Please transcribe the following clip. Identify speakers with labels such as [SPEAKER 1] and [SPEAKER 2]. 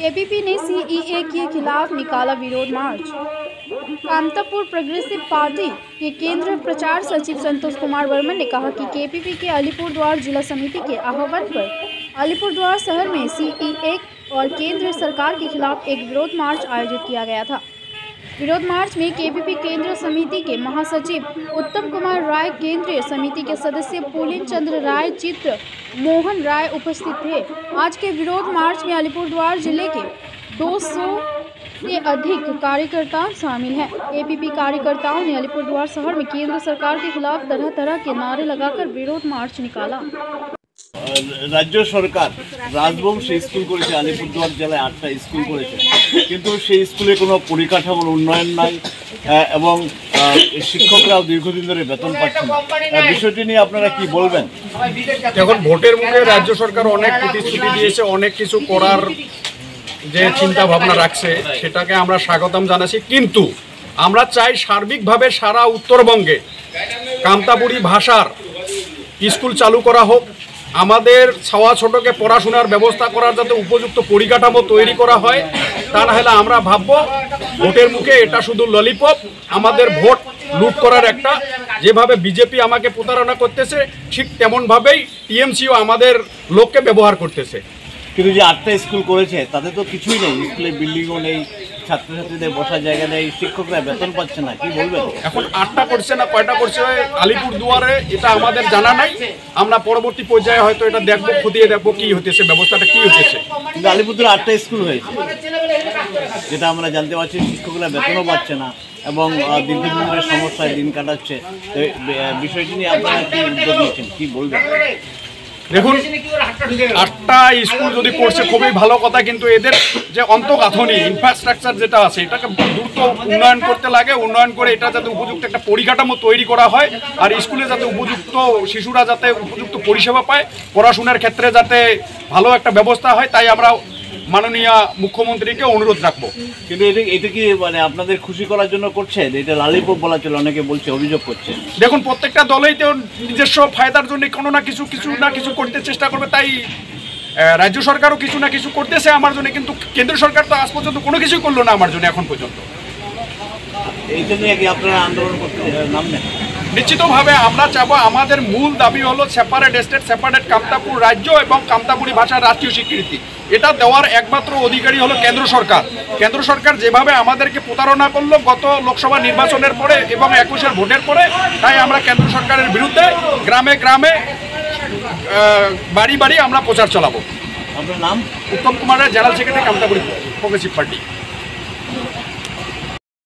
[SPEAKER 1] केपीपी ने सीईए के खिलाफ निकाला विरोध मार्च। कामतापुर प्रोग्रेसिव पार्टी के केंद्र प्रचार सचिव संतोष कुमार वर्मा ने कहा कि केपीपी के अलीपुरद्वार जिला समिति के आह्वान पर अलीपुरद्वार शहर में सीईए और केंद्र सरकार के खिलाफ एक विरोध मार्च आयोजित किया गया था। विरोध मार्च में केपीपी केंद्रीय समिति के महासचिव उत्तम कुमार राय केंद्रीय समिति के सदस्य पुलिन चंद्र राय, चित्र मोहन राय उपस्थित थे। आज के विरोध मार्च में अलीपुरद्वार ज़िले के 200 से अधिक कार्यकर्ता शामिल हैं। एपीपी कार्यकर्ताओं ने अलीपुरद्वार शहर में केंद्र सरकार के खिलाफ तरह तरह के नारे लगाकर विरोध मार्च निकाला।
[SPEAKER 2] রাজ্য সরকার রাজবংশ স্কুল করেছে, আলিপুরদুয়ার জেলায় আটটা স্কুল করেছে। কিন্তু সেই স্কুলে কোনো পরিকাঠামোর উন্নয়ন নাই এবং শিক্ষকরাও দীর্ঘদিন ধরে বেতন পাচ্ছেন না। বিষয়টি নিয়ে আপনারা কি বলবেন?
[SPEAKER 3] এখন ভোটের মুখে রাজ্য সরকার অনেক প্রতিশ্রুতি দিয়েছে, অনেক কিছু করার যে চিন্তা ভাবনা রাখছে, সেটাকে আমরা স্বাগতম জানাচ্ছি। কিন্তু আমরা চাই সার্বিকভাবে সারা উত্তরবঙ্গে কামতাপুরি ভাষার স্কুল চালু করা হোক আমাদের ছাওয়া ছোটকে পড়াশোনার ব্যবস্থা করার যাতে উপযুক্ত পরিকাঠামো তৈরি করা হয়, তা না হলে আমরা ভাববো ভোটের মুখে এটা শুধু ললিপপ, আমাদের ভোট লুট করার একটা। যেভাবে বিজেপি আমাকে প্রতারণা করতেছে, ঠিক তেমনভাবেই টিএমসিও আমাদের লোককে ব্যবহার করতেছে।
[SPEAKER 2] কিন্তু যে আটটা স্কুল করেছে, তাতে তো কিছুই নেই স্কুলে বিল্ডিংও নেই ছাত্রছাত্রীদের বসার জায়গা নেই শিক্ষকরা বেতন পাচ্ছে না কি বলবেন?
[SPEAKER 3] এখন আটটা করছে না কয়টা করছে আলিপুর দুয়ারে এটা আমাদের জানা নাই। আমরা পরবর্তী পর্যায়ে হয়তো এটা দেখব খতিয়ে দেখব কি হতেছে ব্যবস্থাটা কি হতেছে
[SPEAKER 2] কিন্তু আলিপুরদুয়ারে আটটা স্কুল হয়েছে যেটা আমরা জানতে পারছি শিক্ষকরা বেতনও পাচ্ছে না এবং দীর্ঘদিন ধরে সমস্যায় দিন কাটাচ্ছে। বিষয়টি নিয়ে আপনারা কি উদ্যোগ নিচ্ছেন কি বলবেন?
[SPEAKER 3] দেখুন আটটা স্কুল যদি করছে খুবই ভালো কথা কিন্তু এদের যে অন্তঃগাঁথনি ইনফ্রাস্ট্রাকচার যেটা আছে এটাকে দ্রুত উন্নয়ন করতে লাগে উন্নয়ন করে এটা যাতে উপযুক্ত একটা পরিকাঠামো তৈরি করা হয় আর স্কুলে যাতে উপযুক্ত শিশুরা যাতে উপযুক্ত পরিষেবা পায় পড়াশোনার ক্ষেত্রে যাতে ভালো একটা ব্যবস্থা হয় তাই আমরা মাননীয় মুখ্যমন্ত্রীকে অনুরোধ রাখব।
[SPEAKER 2] কিন্তু এটা এটা কি মানে আপনাদের খুশি করার জন্য করছে এটা লালিপপ বলা চলে অনেকে বলছে অভিযোগ করছে
[SPEAKER 3] দেখুন প্রত্যেকটা দলেই তো নিজস্ব ফায়দার জন্য কোনো না কিছু কিছু না কিছু করতে চেষ্টা করবে তাই রাজ্য সরকারও কিছু না কিছু করতেছে আমার জন্য কিন্তু কেন্দ্র সরকার তো আজ পর্যন্ত কোনো কিছুই করল না আমার জন্য এখন পর্যন্ত।
[SPEAKER 2] এইটা নিয়ে কি আপনারা আন্দোলন করতে নামবেন?
[SPEAKER 3] নিশ্চিতভাবে আমরা চাবো আমাদের মূল দাবি হলো সেপারেট স্টেট সেপারেট কামতাপুর রাজ্য এবং কামতাপুরি ভাষার রাষ্ট্রীয় স্বীকৃতি। এটা দেওয়ার একমাত্র অধিকারী হলো কেন্দ্র সরকার। কেন্দ্র সরকার যেভাবে আমাদেরকে প্রতারণা করল গত লোকসভা নির্বাচনের পরে এবং একুশের ভোটের পরে তাই আমরা কেন্দ্র সরকারের বিরুদ্ধে গ্রামে গ্রামে বাড়ি বাড়ি আমরা প্রচার চালাবো।
[SPEAKER 2] আপনার নাম?
[SPEAKER 3] উত্তম কুমারের general secretary Kamtapuri progressive party.